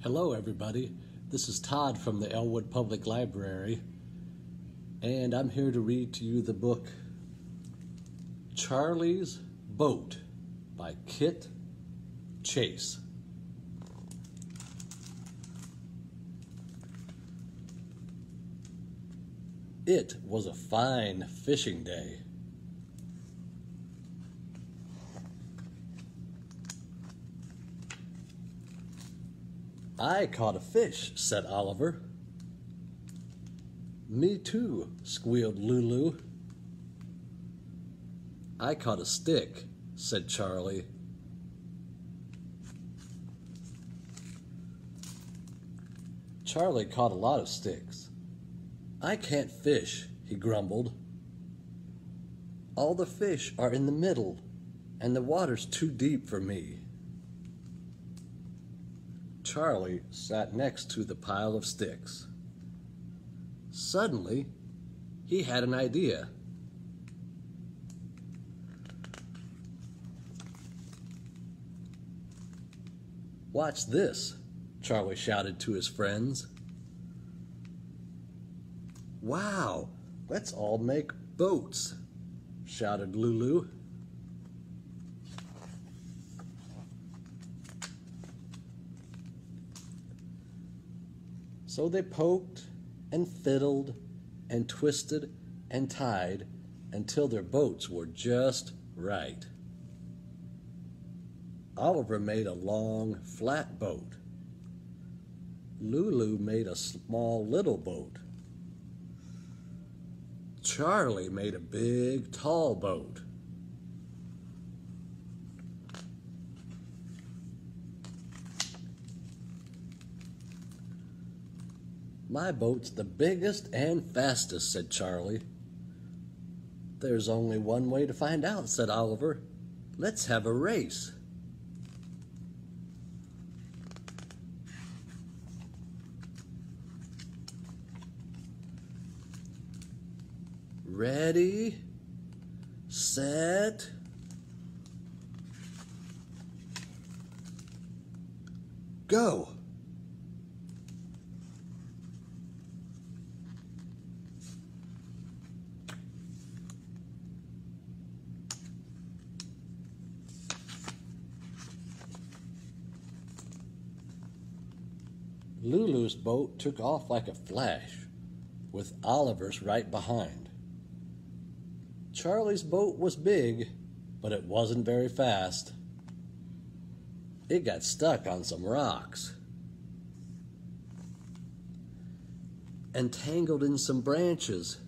Hello, everybody. This is Todd from the Elwood Public Library, and I'm here to read to you the book Charlie's Boat by Kit Chase. It was a fine fishing day. I caught a fish, said Oliver. Me too, squealed Lulu. I caught a stick, said Charlie. Charlie caught a lot of sticks. I can't fish, he grumbled. All the fish are in the middle, and the water's too deep for me. Charlie sat next to the pile of sticks. Suddenly, he had an idea. Watch this, Charlie shouted to his friends. Wow, let's all make boats, shouted Lulu. So they poked and fiddled and twisted and tied until their boats were just right. Oliver made a long, flat boat. Lulu made a small, little boat. Charlie made a big, tall boat. My boat's the biggest and fastest, said Charlie. There's only one way to find out, said Oliver. Let's have a race. Ready, set, go. Lulu's boat took off like a flash, with Oliver's right behind. Charlie's boat was big, but it wasn't very fast. It got stuck on some rocks and tangled in some branches.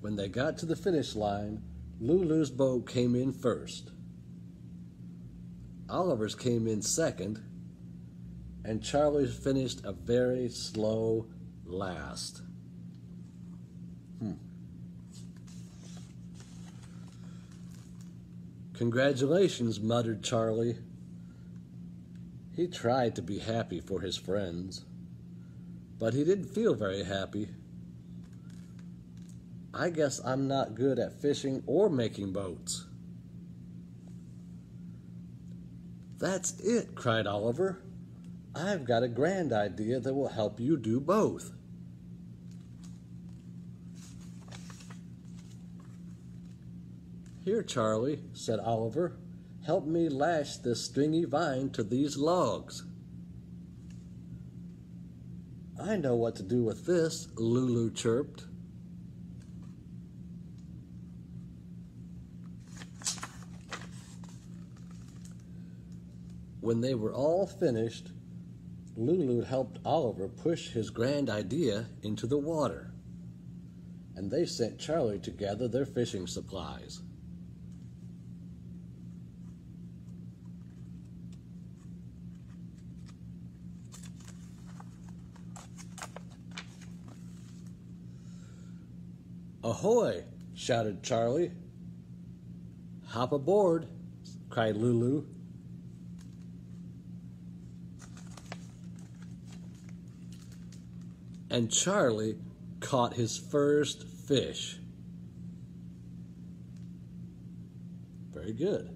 When they got to the finish line, Lulu's boat came in first. Oliver's came in second, and Charlie's finished a very slow last. Hmm. Congratulations, muttered Charlie. He tried to be happy for his friends, but he didn't feel very happy. I guess I'm not good at fishing or making boats. That's it, cried Oliver. I've got a grand idea that will help you do both. Here, Charlie, said Oliver, help me lash this stringy vine to these logs. I know what to do with this, Lulu chirped. When they were all finished, Lulu helped Oliver push his grand idea into the water, and they sent Charlie to gather their fishing supplies. Ahoy! shouted Charlie. Hop aboard, cried Lulu. and Charlie caught his first fish. Very good.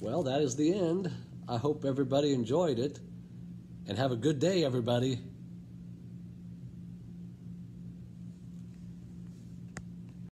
Well, that is the end. I hope everybody enjoyed it. And have a good day, everybody.